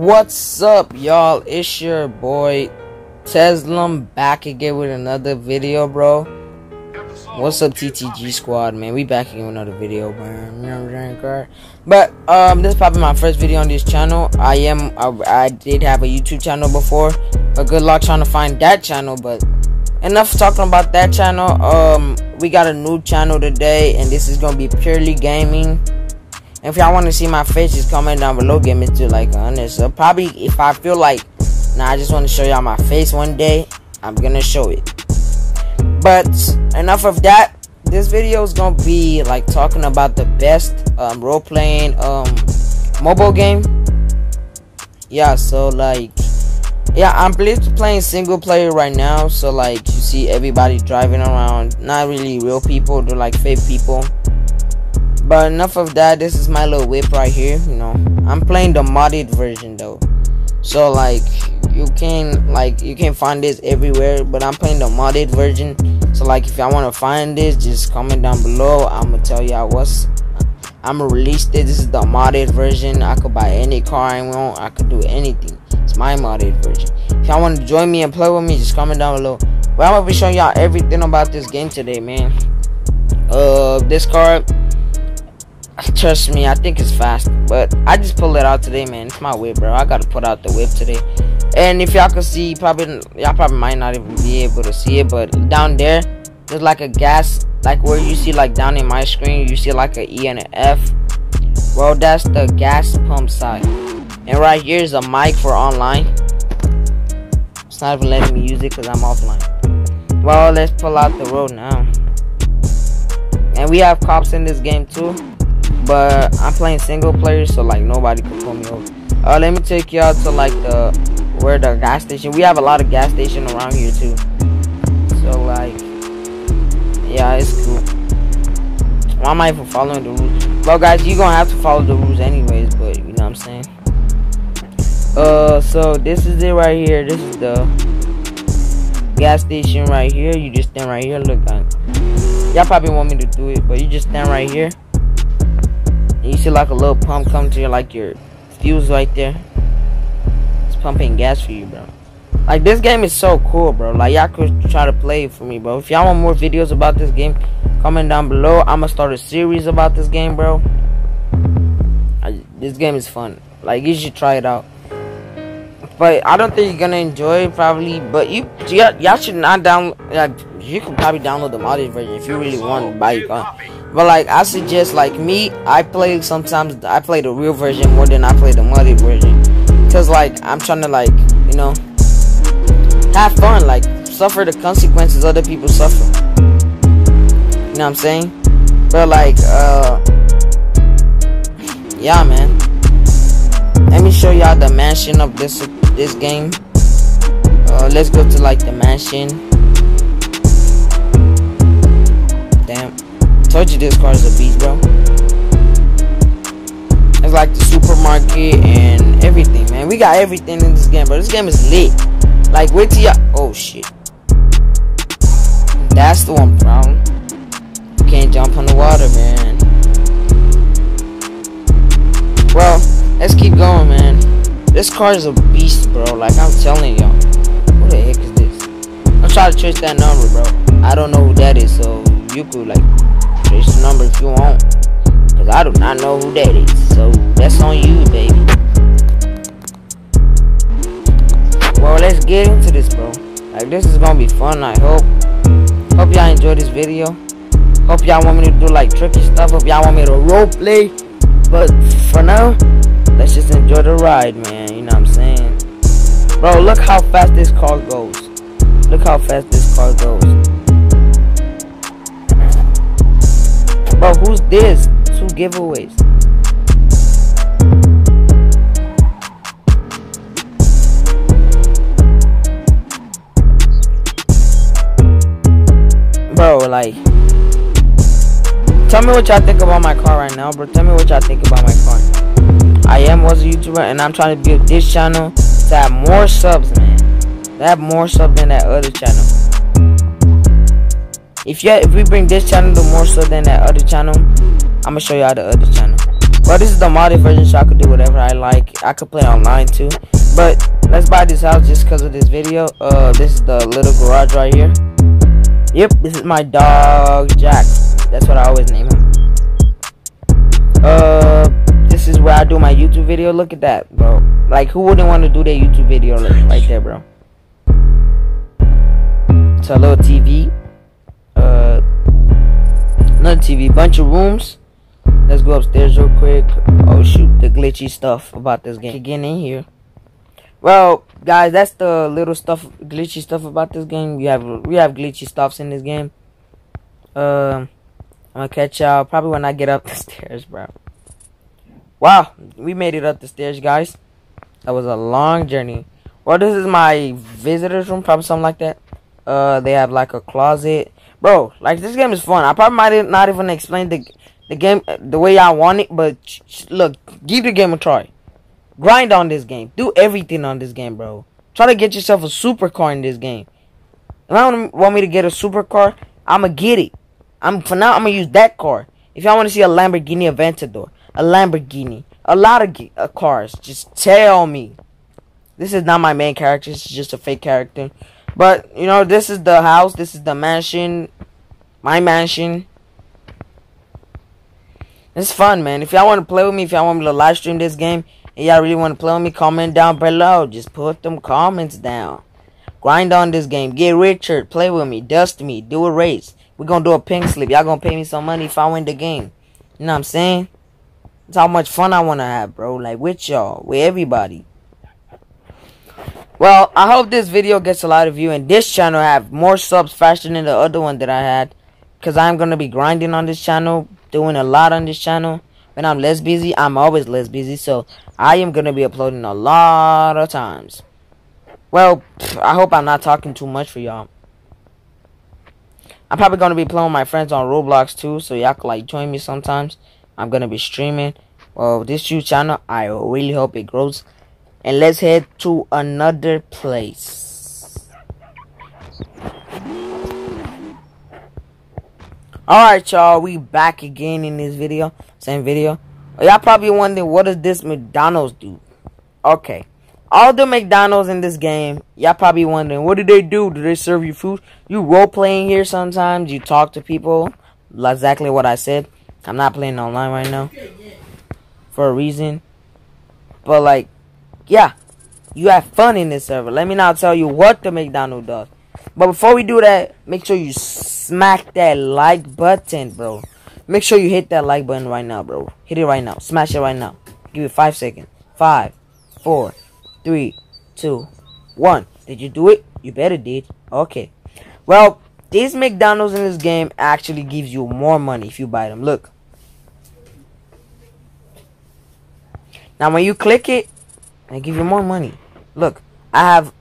What's up, y'all? It's your boy Tezlim back again with another video, bro. What's up, TTG squad, man? We back again with another video, man. But um, this is probably my first video on this channel. I am, I, I did have a YouTube channel before, but good luck trying to find that channel. But enough talking about that channel. Um, we got a new channel today, and this is gonna be purely gaming if y'all want to see my face, just comment down below. Get me to like 100. So probably if I feel like, nah, I just want to show y'all my face one day, I'm gonna show it. But enough of that. This video is gonna be like talking about the best um, role playing um, mobile game. Yeah, so like, yeah, I'm playing single player right now. So like, you see everybody driving around, not really real people, they're like fake people. But enough of that. This is my little whip right here. You know, I'm playing the modded version though. So like, you can like you can find this everywhere. But I'm playing the modded version. So like, if y'all want to find this, just comment down below. I'm gonna tell y'all what's. I'm gonna release this. This is the modded version. I could buy any car I want. I could do anything. It's my modded version. If y'all want to join me and play with me, just comment down below. But I'm gonna be showing y'all everything about this game today, man. Uh, this card Trust me, I think it's fast. But I just pulled it out today, man. It's my whip, bro. I gotta put out the whip today. And if y'all can see, probably y'all probably might not even be able to see it, but down there, there's like a gas, like where you see like down in my screen, you see like a E and an F. Well, that's the gas pump side. And right here is a mic for online. It's not even letting me use it because I'm offline. Well, let's pull out the road now. And we have cops in this game too. But I'm playing single player, so like nobody can pull me over. Uh, let me take y'all to like the where the gas station. We have a lot of gas station around here too. So like, yeah, it's cool. Why am I even following the rules? Well, guys, you're gonna have to follow the rules anyways. But you know what I'm saying. Uh, so this is it right here. This is the gas station right here. You just stand right here. Look, y'all probably want me to do it, but you just stand right here you see like a little pump come to your like your fuse right there. It's pumping gas for you, bro. Like this game is so cool, bro. Like y'all could try to play it for me, bro. If y'all want more videos about this game, comment down below. I'ma start a series about this game, bro. I, this game is fun. Like you should try it out. But I don't think you're gonna enjoy it probably. But you y'all should not download. Like you can probably download the modded version if you really want to buy it. But like I suggest like me, I play sometimes I play the real version more than I play the modded version. Cause like I'm trying to like, you know, have fun, like suffer the consequences other people suffer. You know what I'm saying? But like uh yeah man. Let me show y'all the mansion of this this game. Uh let's go to like the mansion. Told you this car is a beast, bro. It's like the supermarket and everything, man. We got everything in this game, bro. This game is lit. Like, wait till y'all. Oh, shit. That's the one problem. You can't jump on the water, man. Well, let's keep going, man. This car is a beast, bro. Like, I'm telling y'all. Who the heck is this? I'm trying to trace that number, bro. I don't know who that is, so you could, like, The number if you want. Cause I do not know who that is. So that's on you, baby. Well, let's get into this, bro. Like, this is gonna be fun, I hope. Hope y'all enjoy this video. Hope y'all want me to do, like, tricky stuff. Hope y'all want me to role play. But for now, let's just enjoy the ride, man. You know what I'm saying? Bro, look how fast this car goes. Look how fast this car goes. Bro, who's this? Two giveaways. Bro, like Tell me what y'all think about my car right now, bro. Tell me what y'all think about my car. I am was a YouTuber and I'm trying to build this channel to have more subs, man. To have more subs than that other channel. If you if we bring this channel to more so than that other channel, I'm gonna show y'all the other channel. But this is the modded version, so I could do whatever I like. I could play online too. But let's buy this house just because of this video. Uh, this is the little garage right here. Yep, this is my dog Jack. That's what I always name him. Uh, this is where I do my YouTube video. Look at that, bro. Like, who wouldn't want to do their YouTube video like, right there, bro? It's a little TV. Uh, another TV. Bunch of rooms. Let's go upstairs real quick. Oh shoot, the glitchy stuff about this game. Get in here. Well, guys, that's the little stuff, glitchy stuff about this game. We have we have glitchy stuffs in this game. Um, I'm gonna catch y'all probably when I get up the stairs, bro. Wow, we made it up the stairs, guys. That was a long journey. Well, this is my visitor's room, probably something like that. Uh, they have like a closet, bro. Like this game is fun. I probably might not even explain the the game the way I want it, but look, give the game a try. Grind on this game. Do everything on this game, bro. Try to get yourself a supercar in this game. If y'all want me to get a supercar, I'ma get it. I'm for now. I'm gonna use that car. If y'all want to see a Lamborghini Aventador, a Lamborghini, a lot of uh, cars, just tell me. This is not my main character. It's just a fake character. But you know, this is the house. This is the mansion. My mansion. It's fun, man. If y'all want to play with me, if y'all want me to live stream this game, and y'all really want to play with me, comment down below. Just put them comments down. Grind on this game. Get Richard. Play with me. Dust me. Do a race. We're going to do a pink slip. Y'all going to pay me some money if I win the game. You know what I'm saying? It's how much fun I want to have, bro. Like, with y'all. With everybody. Well, I hope this video gets a lot of view. And this channel have more subs faster than the other one that I had. Because I'm going to be grinding on this channel doing a lot on this channel. When I'm less busy, I'm always less busy. So I am going to be uploading a lot of times. Well, I hope I'm not talking too much for y'all. I'm probably going to be playing with my friends on Roblox too. So y'all can like join me sometimes. I'm going to be streaming. Well, this YouTube channel, I really hope it grows. And let's head to another place. Alright, y'all. We back again in this video. Same video. Oh, y'all probably wondering, what does this McDonald's do? Okay. All the McDonald's in this game, y'all probably wondering, what do they do? Do they serve you food? You role playing here sometimes. You talk to people. Exactly what I said. I'm not playing online right now. For a reason. But, like, yeah. You have fun in this server. Let me now tell you what the McDonald's does. But before we do that, make sure you smack that like button, bro. Make sure you hit that like button right now, bro. Hit it right now. Smash it right now. Give it five seconds. Five, four, three, two, one. Did you do it? You better did. Okay. Well, these McDonald's in this game actually gives you more money if you buy them. Look. Now when you click it, they give you more money. Look, I have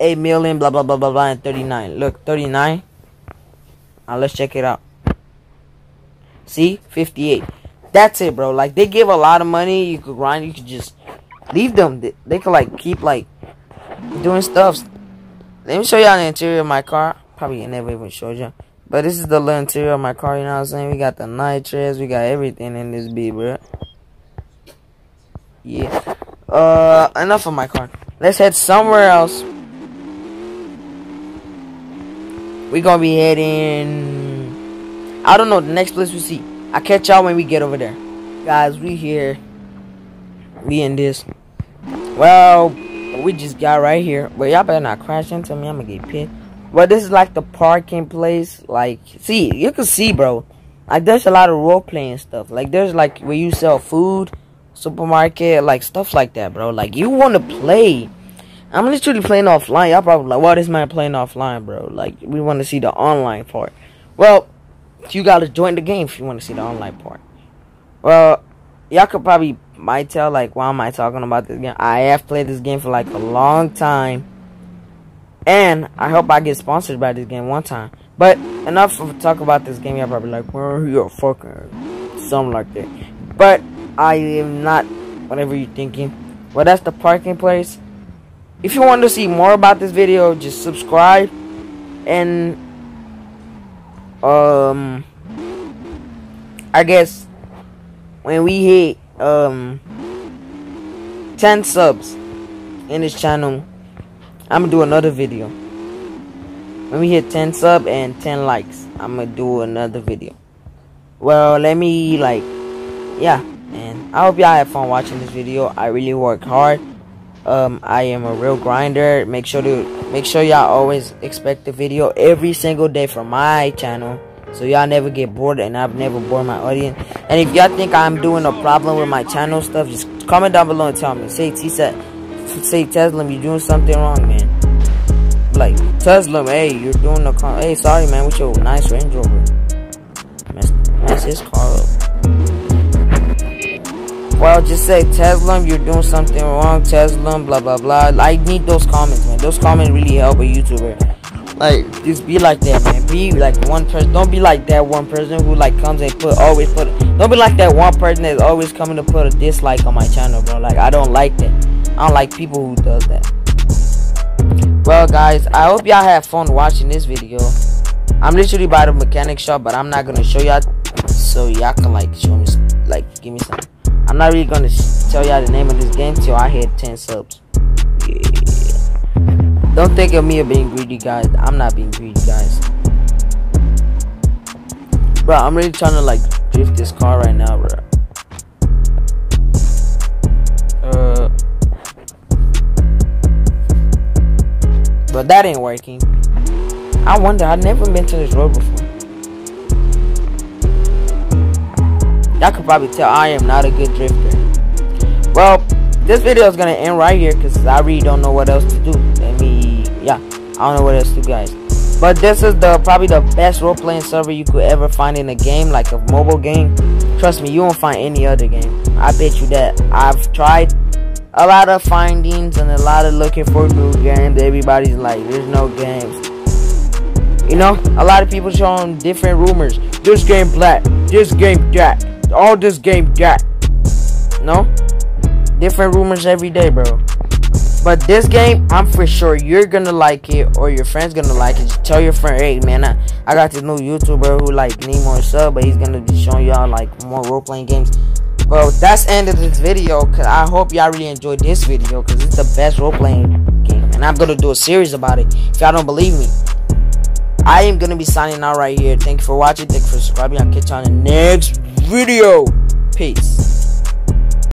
8 million, blah, blah, blah, blah, blah, and 39. Look, 39. Now, let's check it out. See? 58. That's it, bro. Like, they give a lot of money. You could grind. You could just leave them. They, they could, like, keep, like, doing stuff. Let me show y'all the interior of my car. Probably never even showed you. But this is the little interior of my car, you know what I'm saying? We got the nitrous. We got everything in this B, bro. Yeah. Uh, enough of my car. Let's head somewhere else. we gonna be heading I don't know the next place we see. I catch y'all when we get over there. Guys we here. We in this. Well we just got right here. But y'all better not crash into me. I'm gonna get pissed. But this is like the parking place. Like see you can see bro. Like there's a lot of role playing stuff. Like there's like where you sell food supermarket like stuff like that bro like you want to play I'm literally playing offline. Y'all probably like, why this man playing offline, bro? Like, we want to see the online part. Well, you gotta join the game if you want to see the online part. Well, y'all could probably might tell like, why am I talking about this game? I have played this game for like a long time, and I hope I get sponsored by this game one time. But enough of talk about this game. Y'all probably like, where are you fucking something like that. But I am not. Whatever you're thinking. Well, that's the parking place if you want to see more about this video, just subscribe and um I guess when we hit um 10 subs in this channel, I'm gonna do another video. When we hit 10 sub and 10 likes, I'm gonna do another video. Well, let me like, yeah, I hope y'all have fun watching this video. I really work hard. Um, I am a real grinder. Make sure to make sure y'all always expect the video every single day from my channel so y'all never get bored and I've never bored my audience. And if y'all think I'm doing a problem with my channel stuff, just comment down below and tell me. Say T said, say Tesla, you're doing something wrong, man. Like Tesla, hey, you're doing the car. Hey, sorry, man, with your nice Range Rover. Mess, mess his car up. Well, just say Tesla, you're doing something wrong. Tesla, blah blah blah. I need those comments, man. Those comments really help a YouTuber. Like, just be like that, man. Be like one person. Don't be like that one person who like comes and put always put. Don't be like that one person that's always coming to put a dislike on my channel, bro. Like, I don't like that. I don't like people who does that. Well, guys, I hope y'all had fun watching this video. I'm literally by the mechanic shop, but I'm not gonna show y'all so y'all can like show me, like, give me some. I'm not really gonna tell y'all the name of this game till I hit 10 subs. Don't think of me as being greedy, guys. I'm not being greedy, guys. Bro, I'm really trying to like drift this car right now, bro. Uh, but that ain't working. I wonder. I've never been to this road before. Y'all could probably tell I am not a good drifter. Well, this video is gonna end right here because I really don't know what else to do. Let me, yeah, I don't know what else to do, guys. But this is the probably the best role playing server you could ever find in a game, like a mobile game. Trust me, you won't find any other game. I bet you that. I've tried a lot of findings and a lot of looking for new games. Everybody's like, there's no games. You know, a lot of people showing different rumors. This game black, this game jack, all this game got. No? different rumors every day, bro. But this game, I'm for sure you're gonna like it, or your friend's gonna like it. Just tell your friend, hey man, I, I got this new YouTuber who like need more sub, but he's gonna be showing y'all like more role playing games. Well, that's end of this video. Cause I hope y'all really enjoyed this video, cause it's the best role playing game, and I'm gonna do a series about it. If y'all don't believe me, I am gonna be signing out right here. Thank you for watching. Thank you for subscribing. I'll catch you on the next video. Peace.